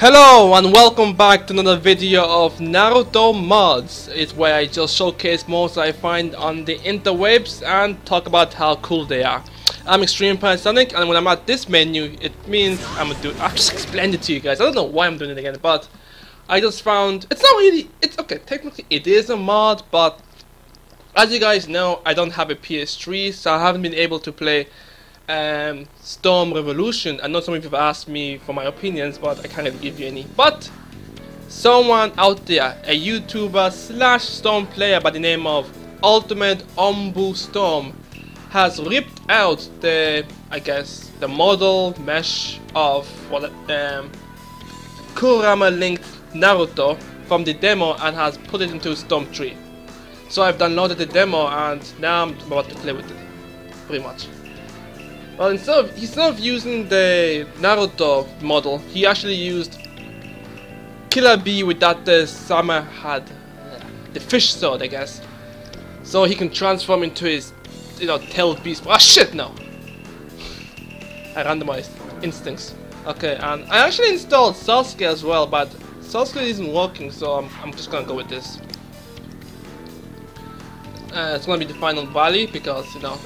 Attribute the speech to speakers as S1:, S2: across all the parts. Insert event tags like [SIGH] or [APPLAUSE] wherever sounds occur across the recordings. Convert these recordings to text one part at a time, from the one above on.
S1: Hello and welcome back to another video of Naruto mods. It's where I just showcase mods I find on the interwebs and talk about how cool they are. I'm XtremePyroSonic and when I'm at this menu it means I'm gonna do I've just explained it to you guys. I don't know why I'm doing it again but I just found it's not really it's okay technically it is a mod but as you guys know I don't have a PS3 so I haven't been able to play um, Storm Revolution. I know some of you have asked me for my opinions, but I can't really give you any. But someone out there, a YouTuber slash Storm player by the name of Ultimate Ombu Storm, has ripped out the, I guess, the model mesh of what um, Kurama linked Naruto from the demo and has put it into Storm 3. So I've downloaded the demo and now I'm about to play with it, pretty much. Well, instead of instead of using the Naruto model, he actually used Killer Bee with that the Samehada, the fish sword, I guess. So he can transform into his, you know, tailed beast. Ah, oh, shit, no. [LAUGHS] I randomized instincts. Okay, and I actually installed Sasuke as well, but Sasuke isn't working, so I'm, I'm just gonna go with this. Uh, it's gonna be the final valley because you know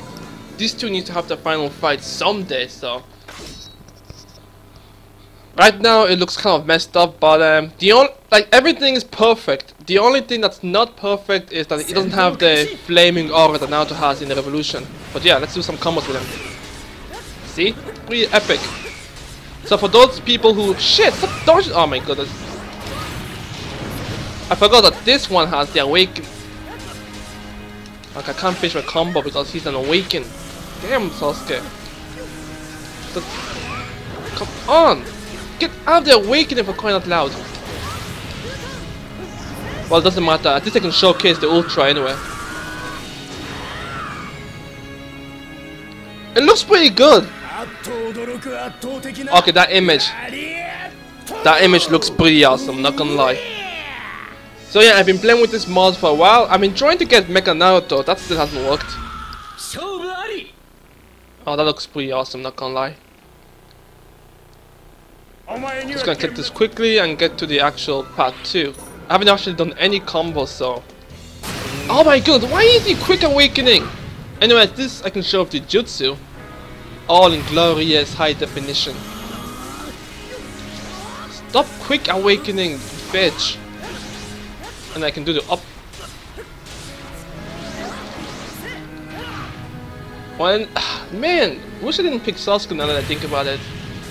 S1: these two need to have the final fight someday, so... Right now it looks kind of messed up, but um, the only like everything is perfect. The only thing that's not perfect is that it doesn't have the flaming aura that Naruto has in the Revolution. But yeah, let's do some combos with him. See, pretty epic. So for those people who shit, stop dodging. Oh my goodness, I forgot that this one has the awaken. Like I can't finish my combo because he's an awaken. Damn, Sasuke. Just come on! Get out of the awakening for crying out loud. Well, it doesn't matter. At least I can showcase the Ultra anyway. It looks pretty good. Okay, that image. That image looks pretty awesome, not gonna lie. So yeah, I've been playing with this mod for a while. I've been trying to get Mecha Naruto. That still hasn't worked. Oh, that looks pretty awesome, not gonna lie. Just gonna get this quickly and get to the actual part 2. I haven't actually done any combos, so... Oh my god, why is he quick awakening? Anyway, this I can show off the jutsu. All in glorious high definition. Stop quick awakening, bitch. And I can do the up When, [SIGHS] man, wish I didn't pick Sasuke now that I think about it.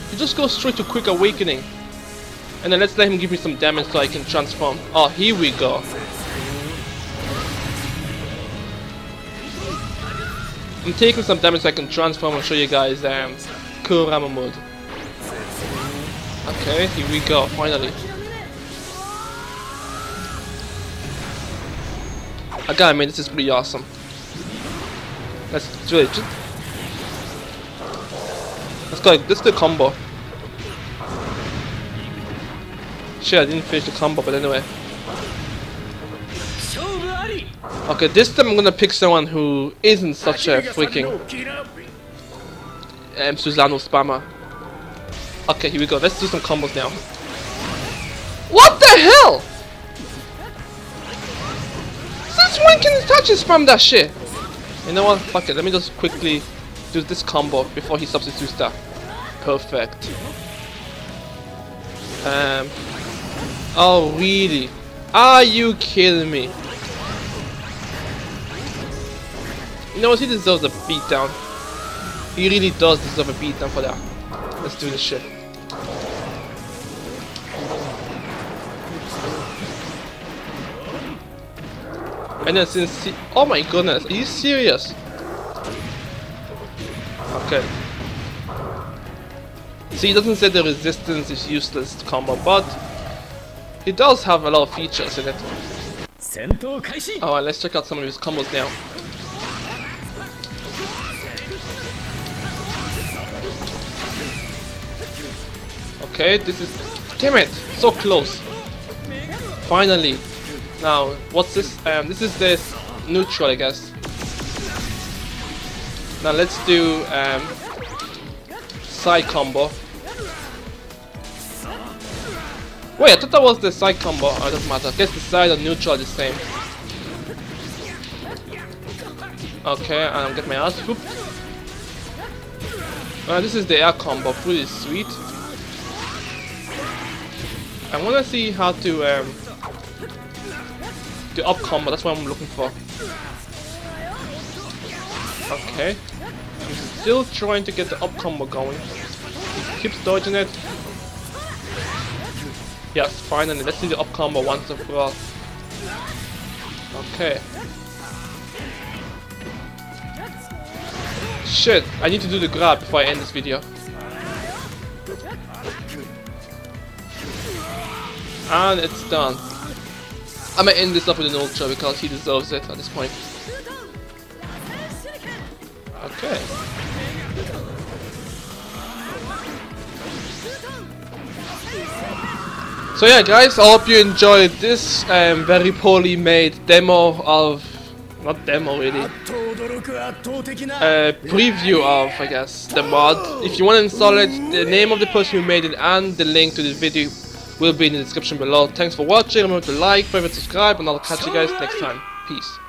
S1: He just goes straight to Quick Awakening. And then let's let him give me some damage so I can transform. Oh, here we go. I'm taking some damage so I can transform and show you guys um, Kurama mode. Okay, here we go, finally. I gotta admit, this is pretty awesome. Let's do it. Let's go. Let's do a combo. Shit, I didn't finish the combo, but anyway. Okay, this time I'm gonna pick someone who isn't such a freaking um, Susanoo spammer. Okay, here we go. Let's do some combos now. What the hell? When can touch his spam that shit? You know what? Fuck it. Let me just quickly do this combo before he substitutes that. Perfect. Um. Oh, really? Are you kidding me? You know what? He deserves a beatdown. He really does deserve a beatdown for that. Let's do this shit. And then since oh my goodness, are you serious? Okay. See, he doesn't say the resistance is useless to combo, but he does have a lot of features in it. Alright, let's check out some of his combos now. Okay, this is... Damn it! So close! Finally! Now, what's this? Um, this is this neutral, I guess. Now let's do um, side combo. Wait, I thought that was the side combo. Oh, it doesn't matter. I guess the side and neutral are the same. Okay, and I'm getting my ass whooped. Uh, this is the air combo, pretty sweet. I wanna see how to um, the up combo, that's what I'm looking for. Okay. I'm still trying to get the up combo going. He keeps dodging it. Yes, finally, let's see the up combo once and for all. Okay. Shit, I need to do the grab before I end this video. And it's done. I'm gonna end this up with an ultra because he deserves it at this point. Okay. So yeah guys, I hope you enjoyed this um, very poorly made demo of not demo really. A preview of, I guess, the mod. If you want to install it, the name of the person who made it and the link to the video will be in the description below. Thanks for watching, remember to like, favorite, subscribe, and I'll catch you guys next time. Peace.